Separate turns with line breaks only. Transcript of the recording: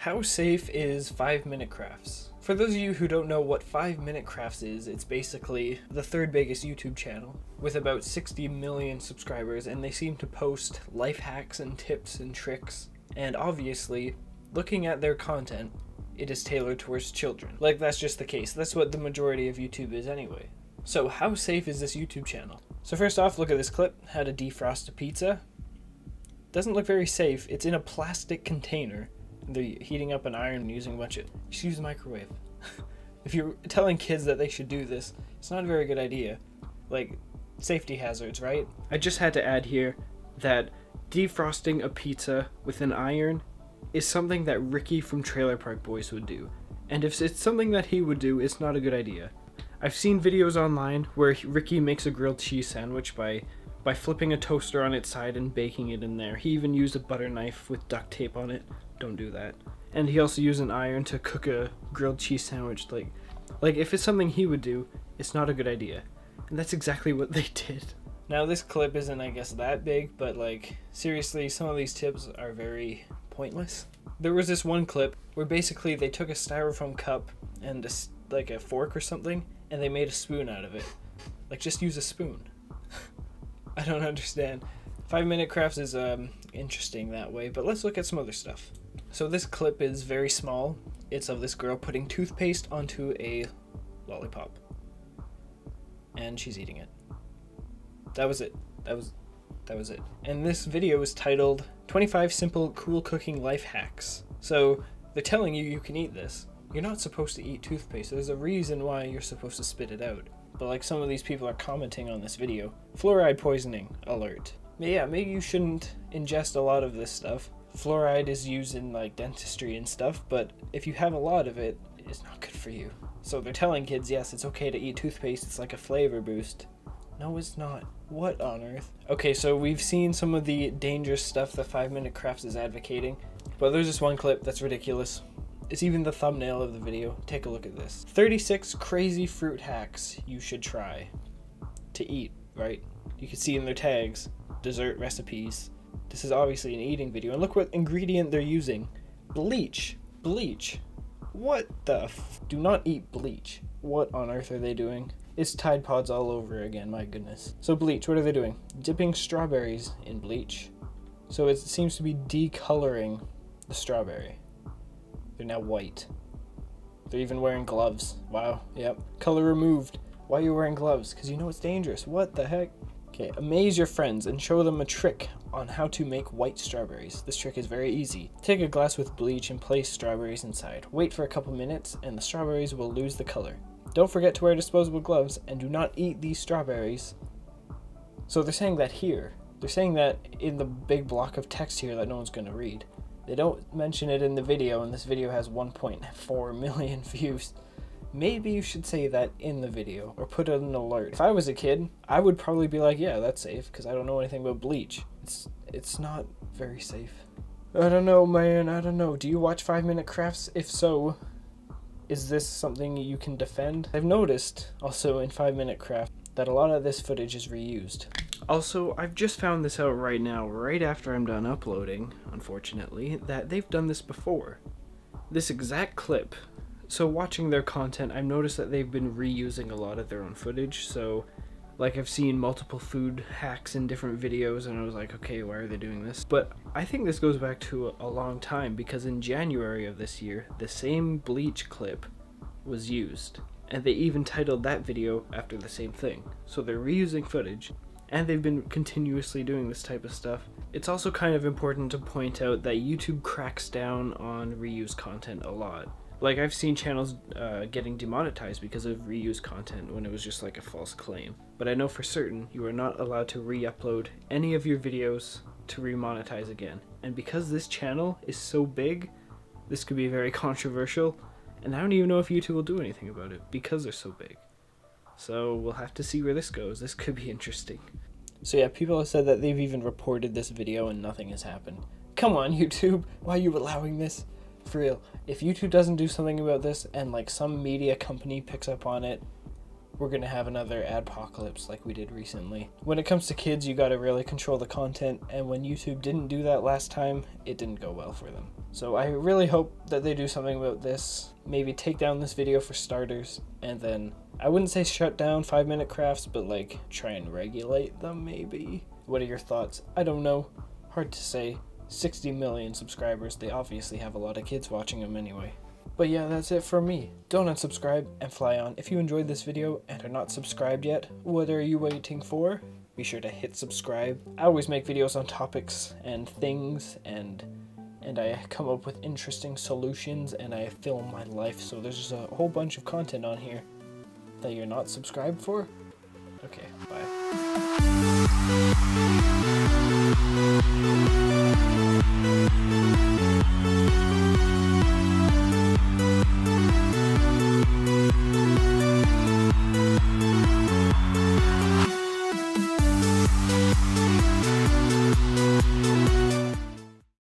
How safe is 5 Minute Crafts? For those of you who don't know what 5 Minute Crafts is, it's basically the third biggest YouTube channel with about 60 million subscribers, and they seem to post life hacks and tips and tricks. And obviously, looking at their content, it is tailored towards children. Like, that's just the case. That's what the majority of YouTube is anyway. So, how safe is this YouTube channel? So, first off, look at this clip how to defrost a pizza. Doesn't look very safe. It's in a plastic container they're heating up an iron and using a bunch of just use a microwave. if you're telling kids that they should do this, it's not a very good idea. Like safety hazards, right? I just had to add here that defrosting a pizza with an iron is something that Ricky from Trailer Park Boys would do. And if it's something that he would do, it's not a good idea. I've seen videos online where Ricky makes a grilled cheese sandwich by by flipping a toaster on its side and baking it in there. He even used a butter knife with duct tape on it don't do that. And he also used an iron to cook a grilled cheese sandwich. Like, like if it's something he would do, it's not a good idea. And that's exactly what they did. Now this clip isn't, I guess, that big, but like seriously, some of these tips are very pointless. There was this one clip where basically they took a styrofoam cup and a, like a fork or something, and they made a spoon out of it. Like just use a spoon. I don't understand. Five Minute Crafts is um, interesting that way, but let's look at some other stuff. So this clip is very small. It's of this girl putting toothpaste onto a lollipop. And she's eating it. That was it. That was that was it. And this video is titled 25 Simple Cool Cooking Life Hacks. So they're telling you you can eat this. You're not supposed to eat toothpaste. There's a reason why you're supposed to spit it out. But like some of these people are commenting on this video, fluoride poisoning alert. But yeah, maybe you shouldn't ingest a lot of this stuff. Fluoride is used in like dentistry and stuff, but if you have a lot of it, it's not good for you. So they're telling kids, yes, it's okay to eat toothpaste, it's like a flavor boost. No, it's not. What on earth? Okay, so we've seen some of the dangerous stuff that 5 Minute Crafts is advocating, but there's this one clip that's ridiculous. It's even the thumbnail of the video. Take a look at this. 36 crazy fruit hacks you should try to eat, right? You can see in their tags dessert recipes. This is obviously an eating video. And look what ingredient they're using. Bleach. Bleach. What the f- Do not eat bleach. What on earth are they doing? It's Tide Pods all over again, my goodness. So bleach, what are they doing? Dipping strawberries in bleach. So it seems to be decoloring the strawberry. They're now white. They're even wearing gloves. Wow, yep. Color removed. Why are you wearing gloves? Because you know it's dangerous. What the heck? Okay, amaze your friends and show them a trick on how to make white strawberries. This trick is very easy. Take a glass with bleach and place strawberries inside. Wait for a couple minutes and the strawberries will lose the color. Don't forget to wear disposable gloves and do not eat these strawberries. So they're saying that here. They're saying that in the big block of text here that no one's going to read. They don't mention it in the video and this video has 1.4 million views maybe you should say that in the video or put an alert. If I was a kid, I would probably be like, yeah, that's safe because I don't know anything about bleach. It's it's not very safe. I don't know, man. I don't know. Do you watch 5 Minute Crafts? If so, is this something you can defend? I've noticed also in 5 Minute Craft that a lot of this footage is reused. Also, I've just found this out right now, right after I'm done uploading, unfortunately, that they've done this before. This exact clip so watching their content, I've noticed that they've been reusing a lot of their own footage. So, like I've seen multiple food hacks in different videos, and I was like, okay, why are they doing this? But I think this goes back to a long time because in January of this year, the same bleach clip was used, and they even titled that video after the same thing. So they're reusing footage, and they've been continuously doing this type of stuff. It's also kind of important to point out that YouTube cracks down on reuse content a lot. Like I've seen channels uh, getting demonetized because of reused content when it was just like a false claim. But I know for certain you are not allowed to re-upload any of your videos to remonetize again. And because this channel is so big, this could be very controversial. And I don't even know if YouTube will do anything about it because they're so big. So we'll have to see where this goes. This could be interesting. So yeah, people have said that they've even reported this video and nothing has happened. Come on, YouTube, why are you allowing this? For real, if YouTube doesn't do something about this and like some media company picks up on it, we're gonna have another adpocalypse like we did recently. When it comes to kids, you gotta really control the content, and when YouTube didn't do that last time, it didn't go well for them. So I really hope that they do something about this. Maybe take down this video for starters, and then I wouldn't say shut down 5 minute crafts, but like try and regulate them maybe. What are your thoughts? I don't know. Hard to say. 60 million subscribers, they obviously have a lot of kids watching them anyway. But yeah, that's it for me. Don't unsubscribe and fly on. If you enjoyed this video and are not subscribed yet, what are you waiting for? Be sure to hit subscribe. I always make videos on topics and things and and I come up with interesting solutions and I film my life. So there's just a whole bunch of content on here that you're not subscribed for. Okay, bye. Thank you.